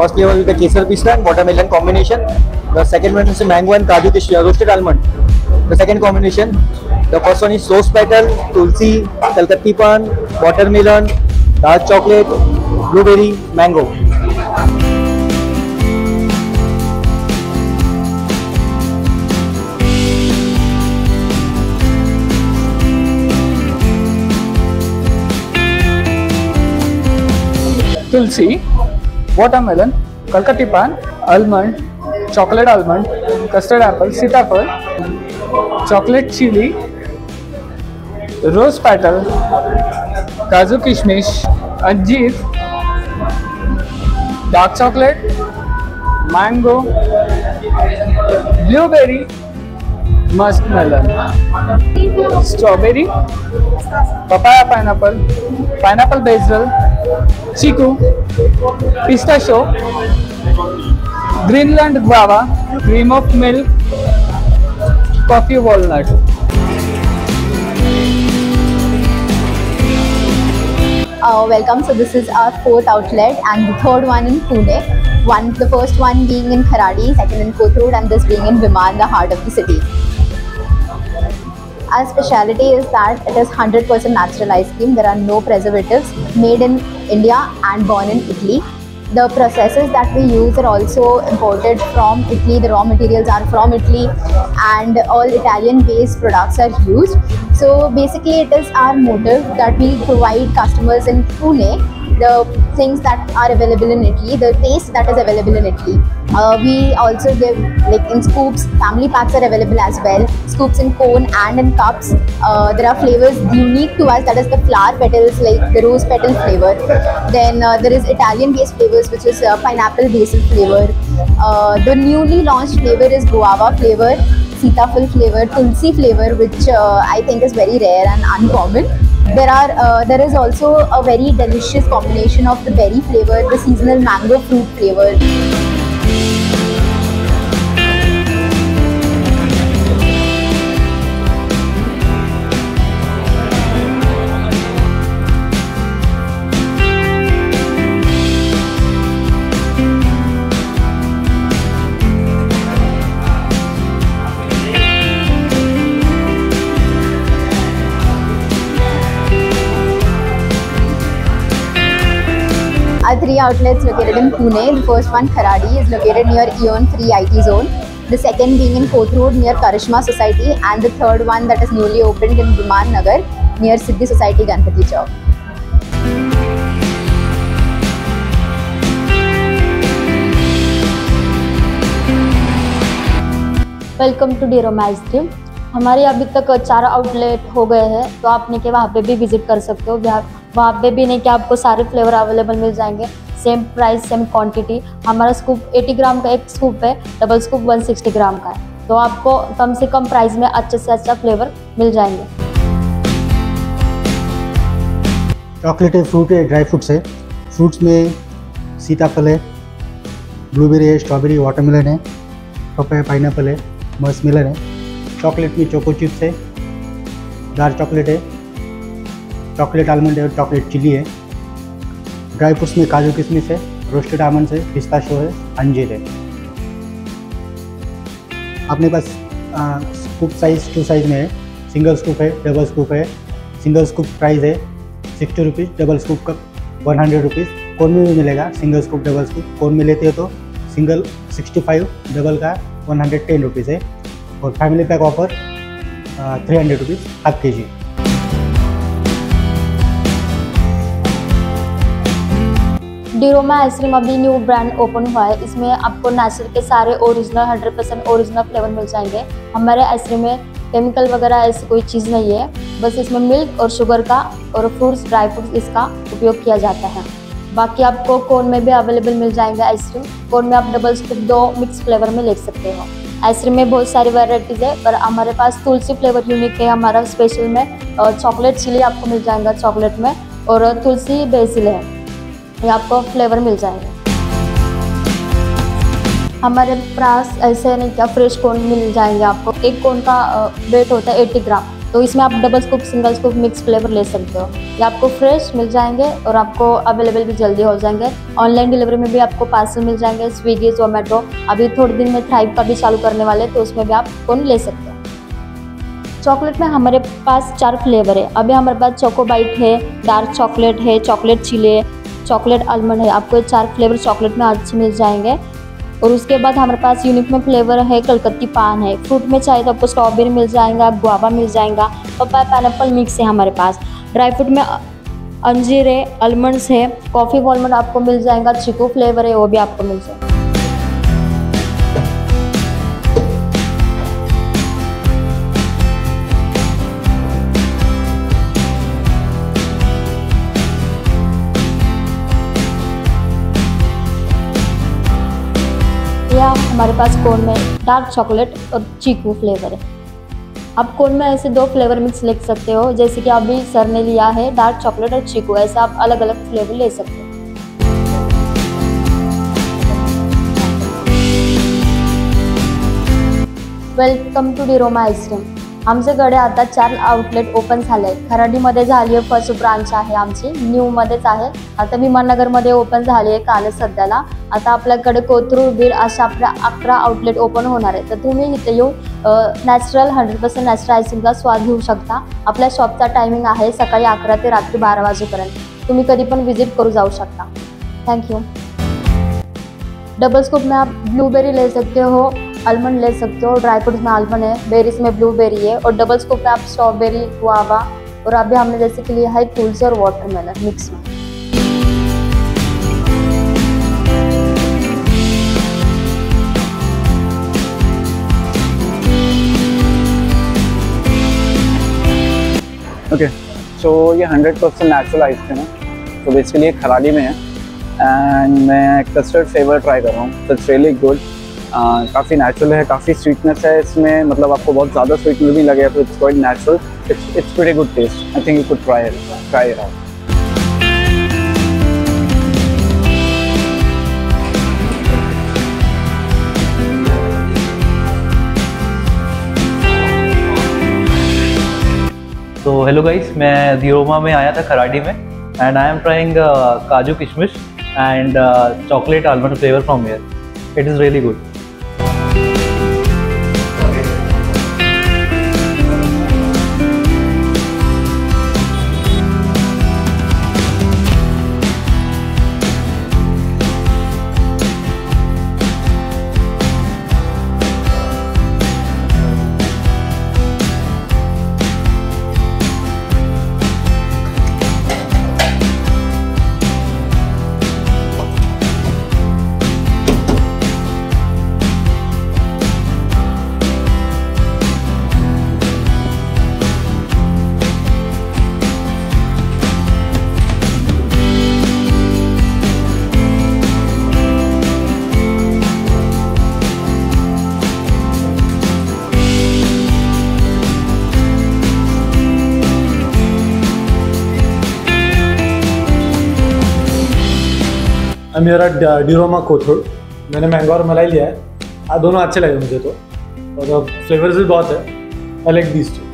First flavor will be kesar pista and watermelon combination. The second one is mango and kaju kish roasted almond. The second combination. The first one is rose petal, tulsi, kalkatti pan, watermelon, dark chocolate, blueberry, mango. Tulsi watermelon कलकत्ती पान almond chocolate almond custard apple सीताफल chocolate chilli rose petal काजू किशमिश अंजीर dark chocolate mango blueberry musk melon strawberry papaya pineapple, pineapple basil, chiku, pistachio, Greenland guava, cream of milk, coffee walnut. Uh, welcome. So this is our fourth outlet and the third one in Pune. One, the first one being in Kharadi, second in Kothurud, and this being in Viman, the heart of the city. Our speciality is that it is 100% natural ice cream. There are no preservatives, made in India and born in Italy. The processes that we use are also imported from Italy. The raw materials are from Italy, and all Italian-based products are used. So basically, it is our motive that we provide customers in Pune the things that are available in Italy, the taste that is available in Italy. Uh, we also give like in scoops, family packs are available as well. Scoops in cone and in cups. Uh, there are flavors unique to us that is the flower petals like the rose petal flavor. Then uh, there is Italian based flavors which is uh, pineapple basil flavor. Uh, the newly launched flavor is guava flavor. Sitafal flavor, tulsi flavor, which uh, I think is very rare and uncommon. There are uh, there is also a very delicious combination of the berry flavor, the seasonal mango fruit flavor. Three outlets located in Pune. The first one, Kharadi, is located near Eon Free IT Zone. The second being in Kothurud near Karishma Society, and the third one that is newly opened in Viman Nagar near Siddhi Society, Ganpati Chowk. Welcome to डेरोमा ice cream हमारे अभी तक चार outlet हो गए हैं तो आप नहीं के वहाँ पे भी विज़िट कर सकते हो। वहाँ पे भी नहीं कि आपको सारे फ्लेवर अवेलेबल मिल जाएँगे। सेम प्राइस सेम क्वांटिटी हमारा स्कूप 80 ग्राम का एक स्कूप है डबल स्कूप 160 ग्राम का है। तो आपको कम से कम प्राइस में अच्छे से अच्छा फ्लेवर मिल जाएँगे। चॉकलेट है फ्रूट है ड्राई फ्रूट्स है। फ्रूट्स में सीताफल है ब्लूबेरी है स्ट्रॉबेरी वाटरमेलन है पपाया पाइनएप्पल है मस्कमेलन है। चॉकलेट में चोको चिप्स है डार्क चॉकलेट है, चॉकलेट आलमंड है चॉकलेट चिली है। ड्राई फ्रूट्स में काजू किशमिश है, रोस्टेड आमंड्स है पिस्ता शो है, अंजीर है। अपने पास स्कूप साइज़ टू साइज़ में है सिंगल स्कूप है डबल स्कूप है सिंगल स्कूप प्राइस है सिक्सटी रुपीज़ डबल स्कूप का वन हंड्रेड रुपीज़ कौन में भी मिलेगा सिंगल स्कूप डबल स्कूप कौन में लेते हो तो सिंगल सिक्सटी फाइव डबल का वन हंड्रेड टेन रुपीज़ है। और family pack offer three hundred rupees half K G डिरोमा ice cream अभी न्यू ब्रांड ओपन हुआ है। इसमें आपको नेचर के सारे ओरिजिनल 100% परसेंट ओरिजिनल फ्लेवर मिल जाएँगे। हमारे आइसक्रीम में केमिकल वगैरह ऐसी कोई चीज़ नहीं है। बस इसमें मिल्क और शुगर का और फ्रूट्स ड्राई फ्रूट्स इसका उपयोग किया जाता है। बाकी आपको कोन में भी अवेलेबल मिल जाएँगे आइसक्रीम कोन में आप डबल स्कूप दो मिक्स फ्लेवर में ले सकते हो। आइसक्रीम में बहुत सारी वेराइटीज़ है, पर हमारे पास तुलसी फ्लेवर यूनिक है, हमारा स्पेशल में, और चॉकलेट चिली आपको मिल जाएगा चॉकलेट में, और तुलसी बेसिल है, ये आपको फ्लेवर मिल जाएगा। हमारे पास ऐसे नहीं क्या फ्रेश कोन मिल जाएँगे आपको, एक कोन का वेट होता है 80 ग्राम तो इसमें आप double scoop single scoop mix flavour ले सकते हो। ये आपको फ्रेश मिल जाएँगे और आपको अवेलेबल भी जल्दी हो जाएँगे। ऑनलाइन डिलीवरी में भी आपको पार्सल मिल जाएँगे स्विगी जोमेटो अभी थोड़े दिन में थ्राइव का भी चालू करने वाले तो उसमें भी आप फ़ोन ले सकते हो। चॉकलेट में हमारे पास चार फ्लेवर है। अभी हमारे पास चोको बाइट है डार्क चॉकलेट है चॉकलेट चिले चॉकलेट आलमंड है। आपको चार फ्लेवर चॉकलेट में अच्छे मिल जाएँगे। और उसके बाद हमारे पास यूनिक में फ्लेवर है, कलकत्ती पान है। फ्रूट में चाहिए तो आपको स्ट्रॉबेरी मिल जाएगा गुआबा मिल जाएगा पपाया पाइनएप्पल मिक्स है हमारे पास। ड्राई फ्रूट में अंजीर है आलमंड्स है कॉफ़ी वॉलमंड आपको मिल जाएगा, चिकू फ्लेवर है, वो भी आपको मिल जाएगा। हमारे पास कोन में डार्क चॉकलेट और चीकू फ्लेवर है। आप कोन में ऐसे दो फ्लेवर मिक्स ले सकते हो, जैसे कि अभी सर ने लिया है डार्क चॉकलेट और चीकू, ऐसे आप अलग अलग फ्लेवर ले सकते हो। वेलकम टू डिरोमा आईस्क्रीम आमच्याकडे आता चार आउटलेट ओपन झाले आहेत खराडीमध्ये झाली आहे फर्स्ट ब्रांच आहे आमची. न्यूमध्येच आहे. आता विमाननगरमध्ये ओपन झाली आहे कालच सध्याला. आता आपल्याकडे कोथरूड बीड अशा आपल्या अकरा आउटलेट ओपन होणार आहे तर तुम्ही इथे येऊन नॅचरल हंड्रेड पर्सेंट नॅचरल आईस्क्रीमचा स्वाद घेऊ शकता. आपल्या शॉपचा टायमिंग आहे सकाळी अकरा ते रात्री बारा वाजेपर्यंत. तुम्ही कधी पण व्हिजिट करू जाऊ शकता. थैंक यू डबल स्कूप में आप ब्लूबेरी ले सकते हो. आलमंड ले सकते हो ड्राई फ्रूट्स में आलमंड है बेरीज में ब्लूबेरी है और डबल स्कूप में आप स्ट्रॉबेरी गुआवा और अभी हमने जैसे कि लिया है तुलसी और वाटरमेलन मिक्स में। ओके सो ये हंड्रेड परसेंट नेचुरल आइसक्रीम है। तो बेसिकली ये खराली में है। एंड मैं कस्टर्ड फ्लेवर ट्राई कर रहा हूँ। इट्स रियली गुड काफ़ी नेचुरल है, काफ़ी स्वीटनेस है इसमें। मतलब आपको बहुत ज़्यादा स्वीटनेस नहीं लगेगा तो it's quite natural it's it's very good taste I think you could try try it out तो हेलो गाइस मैं दियोमा में आया था खराडी में एंड आई एम ट्राइंग काजू किशमिश and chocolate almond flavour from here it is really good अब मेरा डिरोमा कोथरूड मैंने मैंगो और मलाई लिया है। आ, दोनों अच्छे लगे मुझे तो। और फ्लेवर्स भी बहुत है। I like these two